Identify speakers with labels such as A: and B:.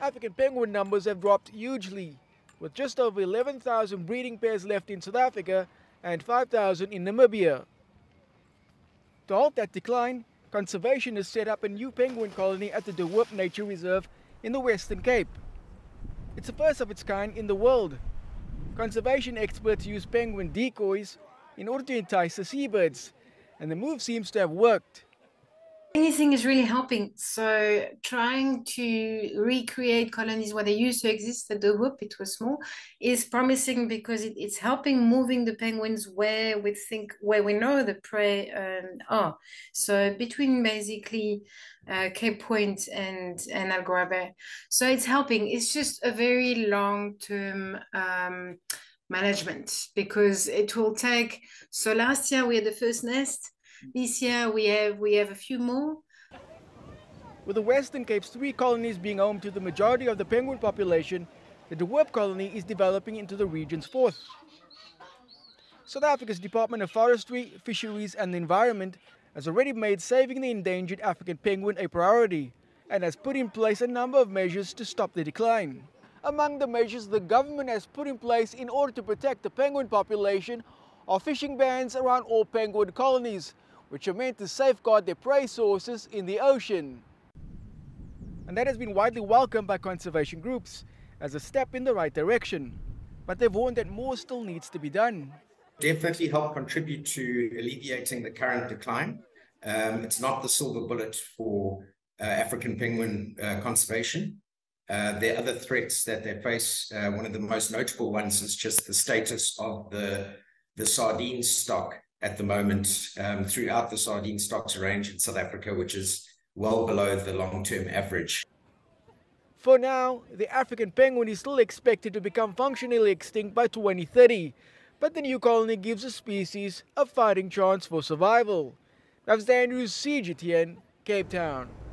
A: African penguin numbers have dropped hugely, with just over 11,000 breeding pairs left in South Africa and 5,000 in Namibia. To halt that decline, conservationists set up a new penguin colony at the De Hoop Nature Reserve in the Western Cape. It's the first of its kind in the world. Conservation experts use penguin decoys in order to entice the seabirds, and the move seems to have worked
B: anything is really helping. So trying to recreate colonies where they used to exist at De Hoop, it was small, is promising because it, it's helping moving the penguins where we think where we know the prey um, are. So between basically uh, Cape Point and and Algoa Bay. So it's helping. It's just a very long term. Um, management because it will take so last year we had the first nest this year we have we have a few more.
A: With the Western Cape's three colonies being home to the majority of the penguin population, the De colony is developing into the region's fourth. South Africa's Department of Forestry, Fisheries and the Environment has already made saving the endangered African penguin a priority and has put in place a number of measures to stop the decline. Among the measures the government has put in place in order to protect the penguin population are fishing bans around all penguin colonies, which are meant to safeguard their prey sources in the ocean. And that has been widely welcomed by conservation groups as a step in the right direction. But they've warned that more still needs to be done.
C: Definitely help contribute to alleviating the current decline. Um, it's not the silver bullet for uh, African penguin uh, conservation. Uh, there are other threats that they face. Uh, one of the most notable ones is just the status of the, the sardine stock at the moment um, throughout the sardine stocks range in South Africa, which is well below the long-term average.
A: For now, the African penguin is still expected to become functionally extinct by 2030, but the new colony gives the species a fighting chance for survival. That's Andrews CGTN, Cape Town.